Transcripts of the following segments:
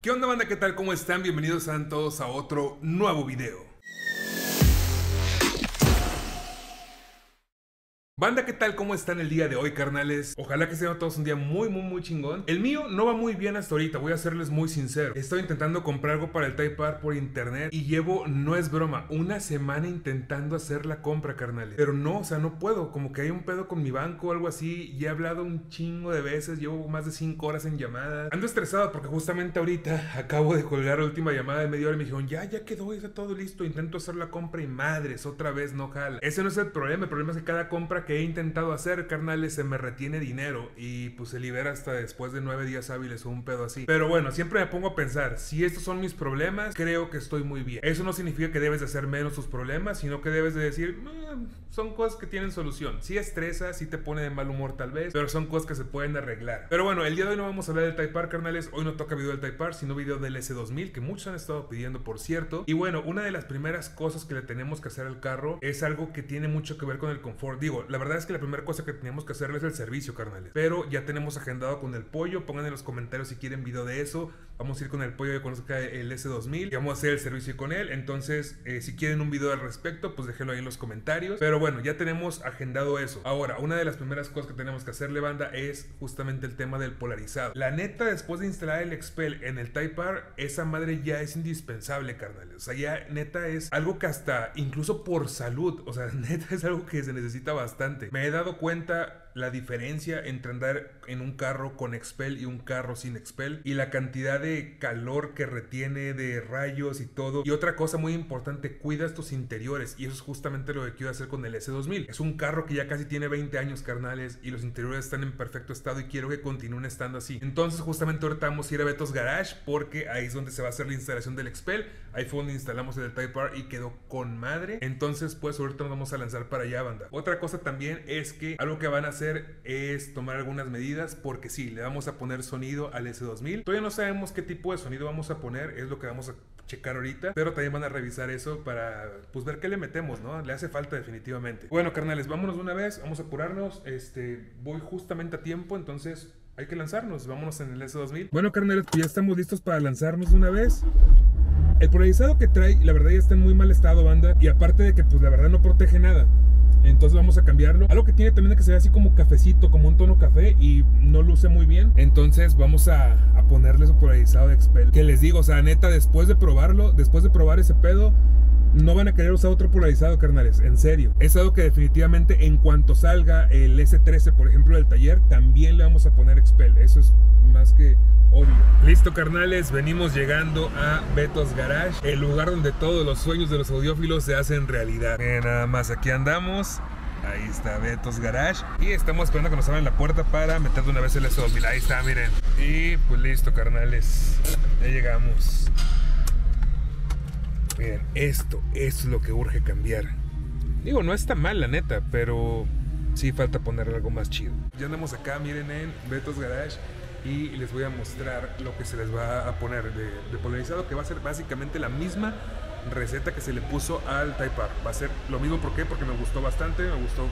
¿Qué onda banda? ¿Qué tal? ¿Cómo están? Bienvenidos a todos a otro nuevo video. Banda, ¿qué tal? ¿Cómo están el día de hoy, carnales? Ojalá que sean todos un día muy, muy, muy chingón. El mío no va muy bien hasta ahorita, voy a serles muy sincero. Estoy intentando comprar algo para el Type R por internet y llevo, no es broma, una semana intentando hacer la compra, carnales. Pero no, o sea, no puedo. Como que hay un pedo con mi banco o algo así. Y he hablado un chingo de veces, llevo más de 5 horas en llamadas. Ando estresado porque justamente ahorita acabo de colgar la última llamada de media hora y me dijeron, ya, ya quedó, está todo listo. Intento hacer la compra y madres, otra vez no jala. Ese no es el problema, el problema es que cada compra que he intentado hacer, carnales, se me retiene dinero y pues se libera hasta después de nueve días hábiles o un pedo así. Pero bueno, siempre me pongo a pensar, si estos son mis problemas, creo que estoy muy bien. Eso no significa que debes de hacer menos tus problemas, sino que debes de decir, mm, son cosas que tienen solución. Si estresa, si te pone de mal humor tal vez, pero son cosas que se pueden arreglar. Pero bueno, el día de hoy no vamos a hablar del Type R, carnales. Hoy no toca video del Type R, sino video del S2000, que muchos han estado pidiendo, por cierto. Y bueno, una de las primeras cosas que le tenemos que hacer al carro es algo que tiene mucho que ver con el confort. Digo, la verdad es que la primera cosa que teníamos que hacerle es el servicio, carnales. Pero ya tenemos agendado con el pollo. Pongan en los comentarios si quieren video de eso. Vamos a ir con el pollo que conozca el S2000 y vamos a hacer el servicio con él. Entonces, eh, si quieren un video al respecto, pues déjenlo ahí en los comentarios. Pero bueno, ya tenemos agendado eso. Ahora, una de las primeras cosas que tenemos que hacerle, banda, es justamente el tema del polarizado. La neta, después de instalar el Expel en el Type R, esa madre ya es indispensable, carnales. O sea, ya neta es algo que hasta, incluso por salud, o sea, neta es algo que se necesita bastante. Me he dado cuenta la diferencia entre andar en un carro con expel y un carro sin expel y la cantidad de calor que retiene de rayos y todo. Y otra cosa muy importante, cuidas tus interiores y eso es justamente lo que quiero hacer con el S2000. Es un carro que ya casi tiene 20 años carnales y los interiores están en perfecto estado y quiero que continúen estando así. Entonces justamente ahorita vamos a ir a Betos Garage porque ahí es donde se va a hacer la instalación del expel. Donde instalamos el Type R y quedó con madre. Entonces pues ahorita nos vamos a lanzar para allá banda. Otra cosa también es que algo que van a hacer es tomar algunas medidas porque sí, le vamos a poner sonido al S2000. Todavía no sabemos qué tipo de sonido vamos a poner, es lo que vamos a checar ahorita, pero también van a revisar eso para pues ver qué le metemos, ¿no? Le hace falta definitivamente. Bueno, carnales, vámonos de una vez, vamos a apurarnos, este, voy justamente a tiempo, entonces hay que lanzarnos, vámonos en el S2000. Bueno, carnales, pues ya estamos listos para lanzarnos de una vez. El polarizado que trae, la verdad ya está en muy mal estado, banda, y aparte de que pues la verdad no protege nada. Entonces vamos a cambiarlo. Algo que tiene también es que se así como cafecito, como un tono café y no luce muy bien. Entonces vamos a, a ponerle su polarizado de Expel. Que les digo, o sea, neta, después de probarlo, después de probar ese pedo, no van a querer usar otro polarizado, carnales, en serio. Es algo que definitivamente en cuanto salga el S13, por ejemplo, del taller, también le vamos a poner Expel. Eso es más que obvio. Listo, carnales, venimos llegando a Betos Garage, el lugar donde todos los sueños de los audiófilos se hacen realidad. Miren, nada más, aquí andamos. Ahí está Betos Garage. Y estamos esperando que nos abran la puerta para meter de una vez el S2000. Ahí está, miren. Y pues listo, carnales. Ya llegamos. Miren, esto es lo que urge cambiar. Digo, no está mal, la neta, pero sí falta poner algo más chido. Ya andamos acá, miren, en Betos Garage. Y les voy a mostrar lo que se les va a poner de, de polarizado, que va a ser básicamente la misma receta que se le puso al Type R. Va a ser lo mismo, ¿por qué? Porque me gustó bastante, me gustó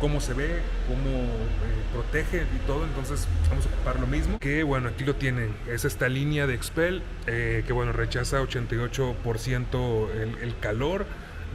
cómo se ve, cómo eh, protege y todo. Entonces vamos a ocupar lo mismo. Que bueno, aquí lo tienen. Es esta línea de Expel eh, que bueno, rechaza 88% el, el calor.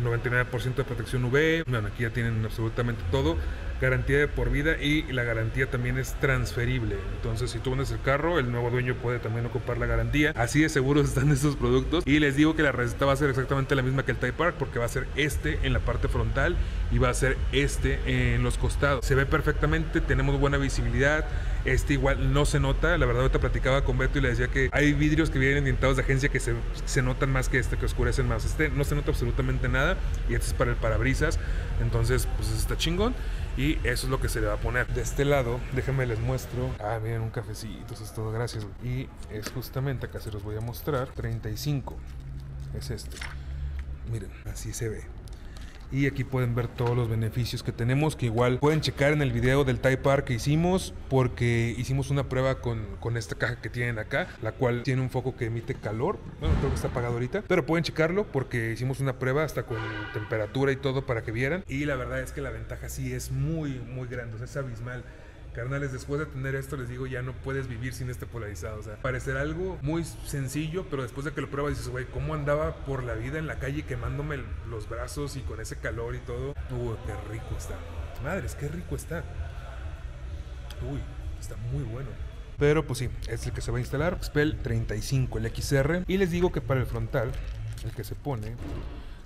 99% de protección UV. Bueno, aquí ya tienen absolutamente todo. Garantía de por vida y la garantía también es transferible. Entonces, si tú vendes el carro, el nuevo dueño puede también ocupar la garantía. Así de seguros están estos productos. Y les digo que la receta va a ser exactamente la misma que el Type R, porque va a ser este en la parte frontal y va a ser este en los costados. Se ve perfectamente, tenemos buena visibilidad. Este igual no se nota. La verdad, ahorita platicaba con Beto y le decía que hay vidrios que vienen tintados de agencia que se, se notan más que este, que oscurecen más. Este no se nota absolutamente nada y este es para el parabrisas. Entonces, pues está chingón. Y eso es lo que se le va a poner. De este lado, déjenme les muestro. Ah, miren, un cafecito, eso es todo, gracias. Y es justamente, acá se los voy a mostrar, 35. Es este. Miren, así se ve. Y aquí pueden ver todos los beneficios que tenemos, que igual pueden checar en el video del Type R que hicimos, porque hicimos una prueba con, con, esta caja que tienen acá, la cual tiene un foco que emite calor. Bueno, creo que está apagado ahorita, pero pueden checarlo porque hicimos una prueba hasta con temperatura y todo para que vieran. Y la verdad es que la ventaja sí es muy, muy grande, o sea, es abismal. Carnales, después de tener esto, les digo, ya no puedes vivir sin este polarizado. O sea, parecer algo muy sencillo, pero después de que lo pruebas dices, güey, ¿cómo andaba por la vida en la calle quemándome los brazos y con ese calor y todo? Uy, qué rico está. Madres, qué rico está. Uy, está muy bueno. Pero pues sí, es el que se va a instalar. Spell 35, el XR. Y les digo que para el frontal, el que se pone,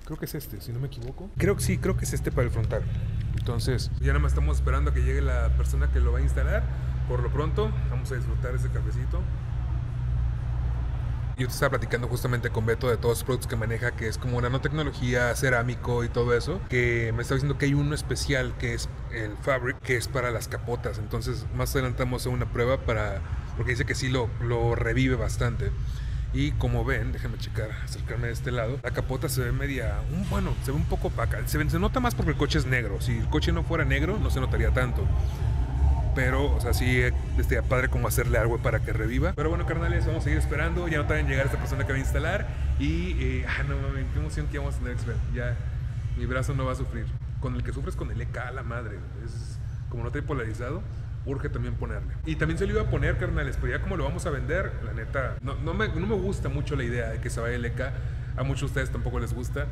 creo que es este, si no me equivoco. Creo que sí, creo que es este para el frontal. Entonces, ya nada más estamos esperando a que llegue la persona que lo va a instalar. Por lo pronto, vamos a disfrutar ese cafecito. Yo te estaba platicando justamente con Beto de todos los productos que maneja, que es como nanotecnología, cerámico y todo eso, que me estaba diciendo que hay uno especial que es el Fabric, que es para las capotas. Entonces, más adelante vamos a una prueba para, porque dice que sí lo revive bastante. Y como ven, déjenme checar, acercarme de este lado, la capota se ve media, bueno, se ve un poco opaca. Se, se nota más porque el coche es negro. Si el coche no fuera negro, no se notaría tanto. Pero, o sea, sí, estaría padre como hacerle algo para que reviva. Pero bueno, carnales, vamos a seguir esperando. Ya no tardan en llegar esta persona que va a instalar. Y, eh, ah, no mames, qué emoción que vamos a tener, Ya, mi brazo no va a sufrir. Con el que sufres con el EK, la madre. Es como no te he polarizado urge también ponerle. Y también se lo iba a poner, carnales, pero ya como lo vamos a vender, la neta, no, no, me, no me gusta mucho la idea de que se vaya el EK. A muchos de ustedes tampoco les gusta.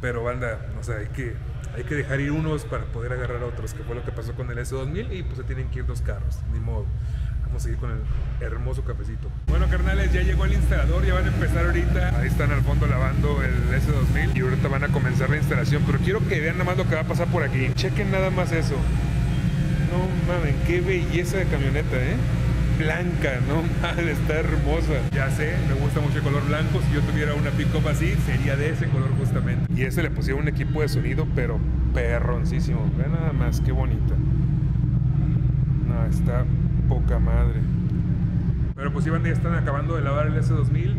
Pero banda, o sea, hay que, hay que dejar ir unos para poder agarrar a otros, que fue lo que pasó con el S2000 y pues se tienen que ir dos carros, ni modo. Vamos a seguir con el hermoso cafecito. Bueno, carnales, ya llegó el instalador, ya van a empezar ahorita. Ahí están al fondo lavando el S2000 y ahorita van a comenzar la instalación. Pero quiero que vean nada más lo que va a pasar por aquí. Chequen nada más eso. No mames, qué belleza de camioneta, ¿eh? Blanca, no mames, está hermosa. Ya sé, me gusta mucho el color blanco. Si yo tuviera una pick-up así, sería de ese color justamente. Y ese le pusieron un equipo de sonido, pero perroncísimo. Vean nada más, qué bonita. No, está poca madre. Pero pues iban ya están acabando de lavar el S2000.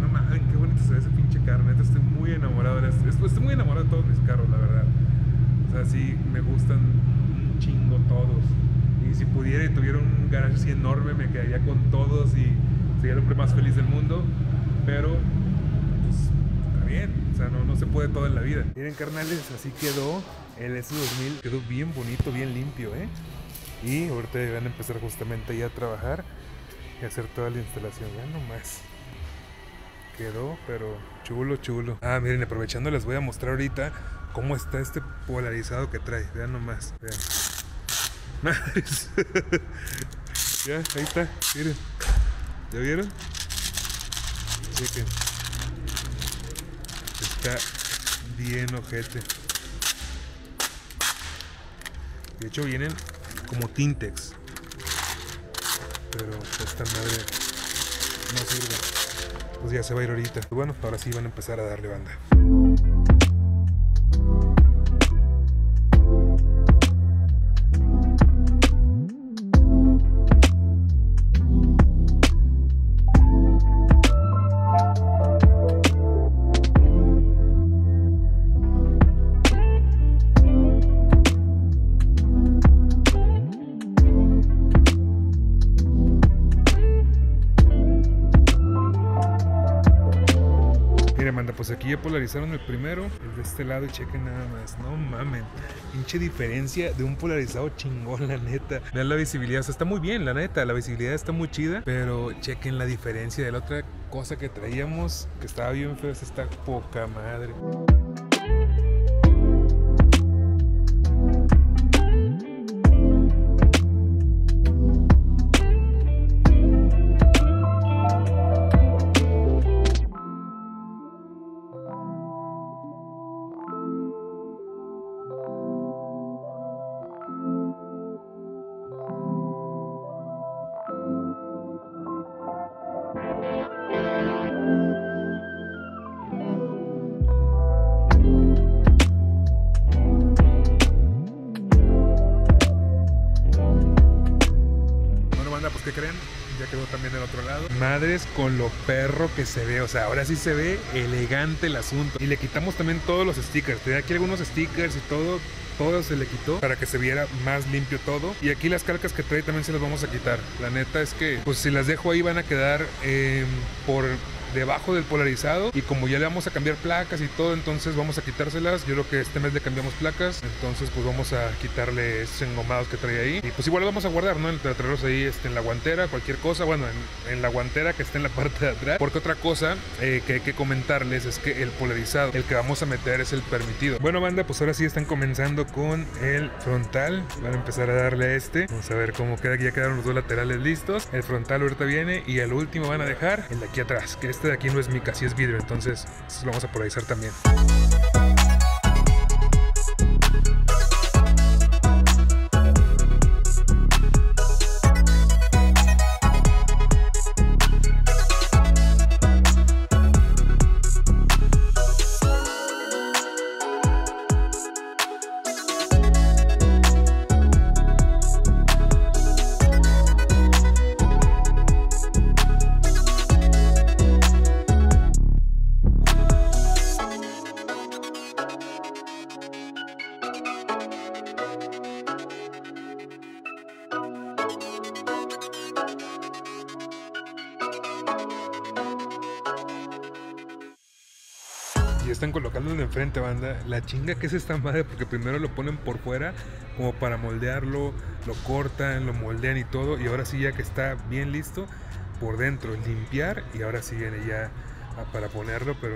No mames, qué bonito se ve ese pinche carro. Neta, estoy muy enamorado de este. Estoy muy enamorado de todos mis carros, la verdad. O sea, sí, me gustan chingo todos. Y si pudiera y tuviera un garaje así enorme, me quedaría con todos y sería el hombre más feliz del mundo. Pero, pues, está bien. O sea, no, no se puede todo en la vida. Miren, carnales, así quedó el S2000. Quedó bien bonito, bien limpio, ¿eh? Y ahorita van a empezar justamente ya a trabajar y hacer toda la instalación. Ya nomás. Quedó, pero chulo, chulo. Ah, miren, aprovechando les voy a mostrar ahorita cómo está este polarizado que trae. Vean nomás. Vean. Madres. ya, ahí está. Miren. ¿Ya vieron? Chequen. Está bien ojete. De hecho vienen como Tintex. Pero esta madre no sirve. Pues ya se va a ir ahorita. Bueno, ahora sí van a empezar a darle banda. Pues aquí ya polarizaron el primero, el de este lado y chequen nada más. No mamen, pinche diferencia de un polarizado chingón, la neta. Vean la visibilidad, o sea, está muy bien, la neta, la visibilidad está muy chida, pero chequen la diferencia de la otra cosa que traíamos, que estaba bien feo, esta poca madre. Madres con lo perro que se ve. O sea, ahora sí se ve elegante el asunto. Y le quitamos también todos los stickers. Tenía aquí algunos stickers y todo. Todo se le quitó para que se viera más limpio todo. Y aquí las calcas que trae también se las vamos a quitar. La neta es que, pues si las dejo ahí van a quedar eh, por debajo del polarizado y como ya le vamos a cambiar placas y todo, entonces vamos a quitárselas. Yo creo que este mes le cambiamos placas, entonces pues vamos a quitarle esos engomados que trae ahí y pues igual lo vamos a guardar, ¿no? Traerlos ahí este, en la guantera, cualquier cosa, bueno, en, la guantera que esté en la parte de atrás. Porque otra cosa eh, que hay que comentarles es que el polarizado, el que vamos a meter es el permitido. Bueno, banda, pues ahora sí están comenzando con el frontal. Van a empezar a darle a este. Vamos a ver cómo queda. Ya quedaron los dos laterales listos. El frontal ahorita viene y al último van a dejar el de aquí atrás. Que este de aquí no es mica, sí es vidrio. Entonces, lo vamos a polarizar también. Enfrente, banda. La chinga que es esta madre, porque primero lo ponen por fuera, como para moldearlo, lo cortan, lo moldean y todo. Y ahora sí, ya que está bien listo, por dentro limpiar. Y ahora sí viene ya para ponerlo, pero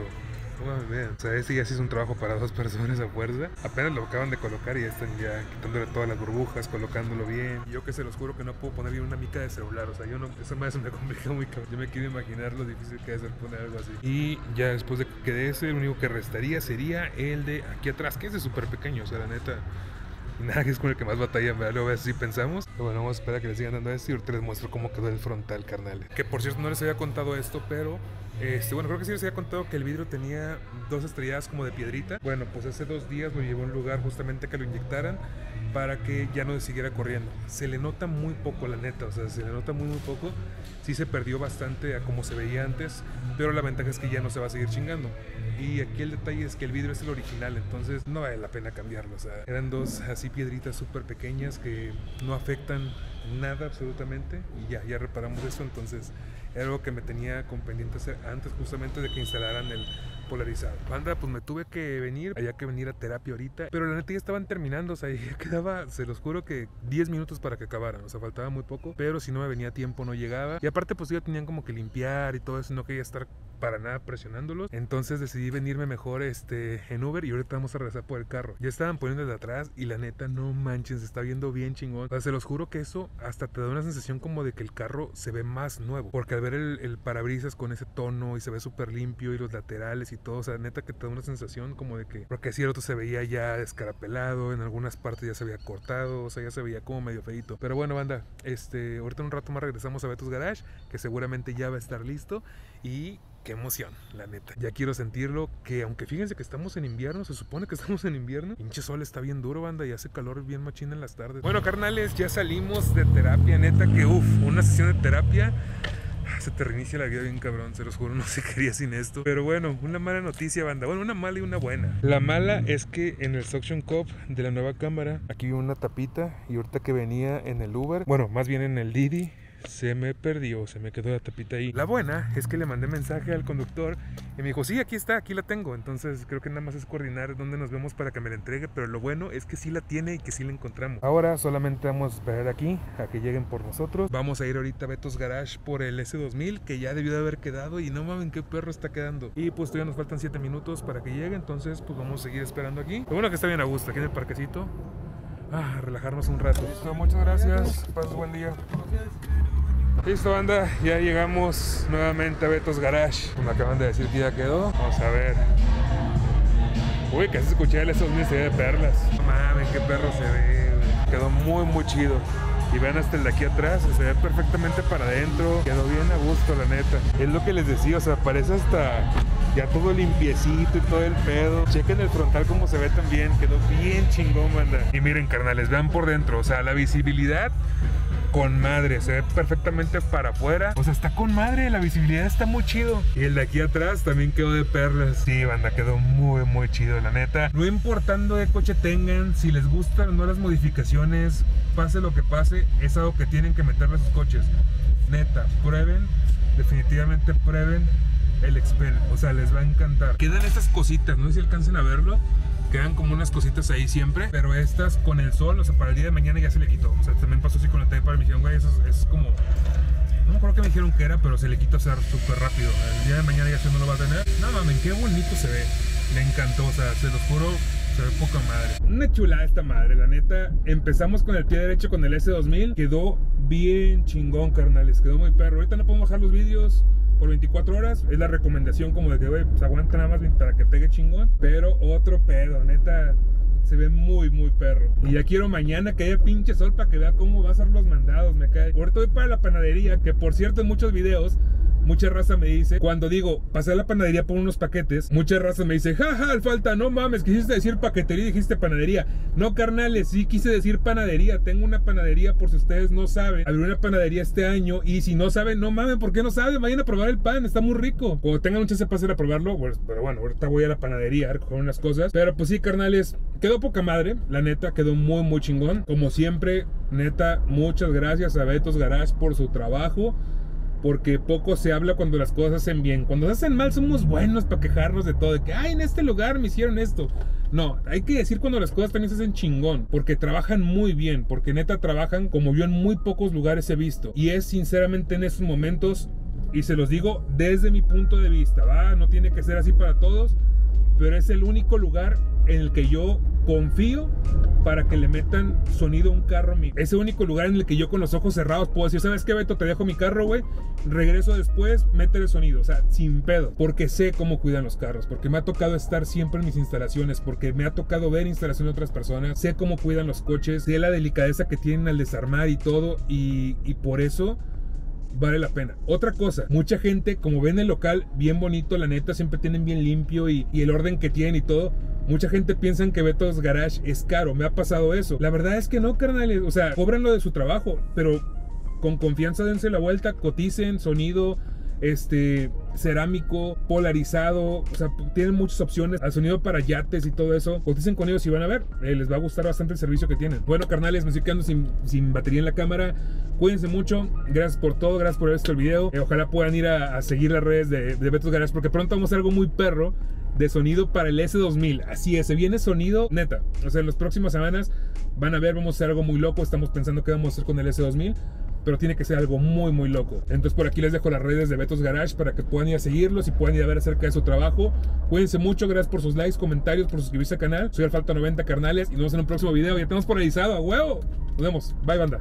o sea, este ya sí es un trabajo para dos personas a fuerza. Apenas lo acaban de colocar y ya están ya quitándole todas las burbujas, colocándolo bien. yo que se los juro que no puedo poner bien una mica de celular. O sea, yo no, eso me, me complica muy cabrón. Yo me quiero imaginar lo difícil que es poner algo así. Y ya después de que de ese, lo único que restaría sería el de aquí atrás, que es de súper pequeño. O sea, la neta, nada que es con el que más batalla, ¿verdad? Luego así pensamos. Pero bueno, vamos a esperar que les sigan dando esto y ahorita les muestro cómo quedó el frontal, carnal. Que por cierto no les había contado esto, pero este, bueno, creo que sí les había contado que el vidrio tenía dos estrelladas como de piedrita. Bueno, pues hace dos días lo llevó a un lugar justamente que lo inyectaran para que ya no siguiera corriendo. Se le nota muy poco, la neta, o sea, se le nota muy, muy poco. Sí se perdió bastante a como se veía antes, pero la ventaja es que ya no se va a seguir chingando. Y aquí el detalle es que el vidrio es el original, entonces no vale la pena cambiarlo. O sea, eran dos así piedritas súper pequeñas que no afectan nada absolutamente y ya, ya reparamos eso, entonces era algo que me tenía con pendiente hacer antes justamente de que instalaran el polarizado. Banda, pues me tuve que venir, había que venir a terapia ahorita, pero la neta ya estaban terminando, o sea, ya quedaba, se los juro que 10 minutos para que acabaran, o sea, faltaba muy poco, pero si no me venía tiempo no llegaba. Y aparte pues ya tenían como que limpiar y todo eso, no quería estar para nada presionándolos. Entonces decidí venirme mejor este, en Uber y ahorita vamos a regresar por el carro. Ya estaban poniendo de atrás y la neta, no manchen, se está viendo bien chingón. O sea, se los juro que eso hasta te da una sensación como de que el carro se ve más nuevo. Porque al ver el, parabrisas con ese tono y se ve súper limpio y los laterales y todo, o sea, neta que te da una sensación como de que, porque así el otro se veía ya descarapelado, en algunas partes ya se había cortado, o sea, ya se veía como medio feito. Pero bueno, banda, este, ahorita en un rato más regresamos a Betus Garage, que seguramente ya va a estar listo y qué emoción, la neta. Ya quiero sentirlo, que aunque fíjense que estamos en invierno, se supone que estamos en invierno, pinche sol está bien duro, banda, y hace calor bien machina en las tardes. Bueno, carnales, ya salimos de terapia, neta, que uff, una sesión de terapia ah, se te reinicia la vida bien cabrón, se los juro, no se quería sin esto. Pero bueno, una mala noticia, banda. Bueno, una mala y una buena. La mala es que en el suction cup de la nueva cámara, aquí vi una tapita y ahorita que venía en el Uber, bueno, más bien en el Didi, se me perdió, se me quedó la tapita ahí. La buena es que le mandé mensaje al conductor y me dijo, sí, aquí está, aquí la tengo. Entonces creo que nada más es coordinar dónde nos vemos para que me la entregue, pero lo bueno es que sí la tiene y que sí la encontramos. Ahora solamente vamos a esperar aquí a que lleguen por nosotros. Vamos a ir ahorita a Betos Garage por el S2000 que ya debió de haber quedado y no mames qué perro está quedando. Y pues todavía nos faltan 7 minutos para que llegue, entonces pues vamos a seguir esperando aquí. Lo bueno que está bien a gusto aquí en el parquecito. Ah, relajarnos un rato. Listo, muchas gracias. Paso buen día. Listo, banda, ya llegamos nuevamente a Betos Garage. Me acaban de decir que ya quedó. Vamos a ver. Uy, casi escuché el esos de perlas. No mames, qué perro se ve. Quedó muy, muy chido. Y vean hasta el de aquí atrás, se ve perfectamente para adentro. Quedó bien a gusto, la neta. Es lo que les decía, o sea, parece hasta ya todo limpiecito y todo el pedo. Chequen el frontal como se ve también. Quedó bien chingón, banda. Y miren, carnales, vean por dentro. O sea, la visibilidad con madre, se ve perfectamente para afuera. O sea, está con madre, la visibilidad está muy chido. Y el de aquí atrás también quedó de perlas. Sí, banda, quedó muy, muy chido, la neta. No importando qué coche tengan, si les gustan o no las modificaciones, pase lo que pase, es algo que tienen que meterle a sus coches. Neta, prueben, definitivamente prueben el Expel. O sea, les va a encantar. Quedan estas cositas, no sé si alcancen a verlo. Quedan como unas cositas ahí siempre. Pero estas con el sol, o sea, para el día de mañana ya se le quitó. O sea, también pasó así con Type R. Me dijeron, güey, eso es, como no me acuerdo que me dijeron que era, pero se le quita ser súper rápido. El día de mañana ya se no lo va a tener. No mames, qué bonito se ve. Me encantó, o sea, se los juro, se ve poca madre. Una chulada esta madre, la neta. Empezamos con el pie derecho con el S2000. Quedó bien chingón, carnales. Quedó muy perro. Ahorita no puedo bajar los vídeos por 24 horas. Es la recomendación como de que, güey, pues aguanta nada más para que pegue chingón. Pero otro pedo, neta se ve muy, muy perro. Y ya quiero mañana que haya pinche sol para que vea cómo va a ser los mandados, me cae. Ahorita voy para la panadería, que por cierto en muchos videos mucha raza me dice, cuando digo, pasé a la panadería por unos paquetes, mucha raza me dice, jaja, falta, no mames, quisiste decir paquetería y dijiste panadería. No, carnales, sí quise decir panadería. Tengo una panadería, por si ustedes no saben. Abrí una panadería este año y si no saben, no mames, ¿por qué no saben? Vayan a probar el pan, está muy rico. Cuando tengan un chance pasen a probarlo, pues, pero bueno, ahorita voy a la panadería a recoger unas cosas. Pero pues sí, carnales, quedó poca madre, la neta, quedó muy, muy chingón. Como siempre, neta, muchas gracias a Betos Garage por su trabajo porque poco se habla cuando las cosas hacen bien. Cuando se hacen mal somos buenos para quejarnos de todo, de que, ay, en este lugar me hicieron esto. No, hay que decir cuando las cosas también se hacen chingón, porque trabajan muy bien, porque neta trabajan como yo en muy pocos lugares he visto. Y es sinceramente en esos momentos, y se los digo desde mi punto de vista, ¿va? No tiene que ser así para todos, pero es el único lugar en el que yo confío para que le metan sonido a un carro mío. Es el único lugar en el que yo con los ojos cerrados puedo decir, ¿sabes qué, Beto? Te dejo mi carro, güey. Regreso después, métele sonido. O sea, sin pedo. Porque sé cómo cuidan los carros. Porque me ha tocado estar siempre en mis instalaciones. Porque me ha tocado ver instalaciones de otras personas. Sé cómo cuidan los coches. Sé la delicadeza que tienen al desarmar y todo. Y, y por eso vale la pena. Otra cosa, mucha gente, como ven el local bien bonito, la neta, siempre tienen bien limpio y, el orden que tienen y todo Mucha gente piensa que Beto's Garage es caro. Me ha pasado eso. La verdad es que no, carnales. O sea, cobran lo de su trabajo, pero con confianza dense la vuelta, coticen, sonido, este cerámico, polarizado, o sea, tienen muchas opciones al sonido para yates y todo eso. Coticen con ellos y van a ver, eh, les va a gustar bastante el servicio que tienen. Bueno, carnales, me estoy quedando sin, sin batería en la cámara. Cuídense mucho, gracias por todo, gracias por ver este video. Eh, ojalá puedan ir a, seguir las redes de, de Betos Garage porque pronto vamos a hacer algo muy perro de sonido para el S2000. Así es, se viene sonido neta. O sea, en las próximas semanas van a ver, vamos a hacer algo muy loco. Estamos pensando qué vamos a hacer con el S2000. Pero tiene que ser algo muy, muy loco. Entonces por aquí les dejo las redes de Betos Garage para que puedan ir a seguirlos y puedan ir a ver acerca de su trabajo. Cuídense mucho, gracias por sus likes, comentarios, por suscribirse al canal. Soy Alfalta 90 carnales y nos vemos en un próximo video. Ya tenemos polarizado, a huevo. Nos vemos. Bye, banda.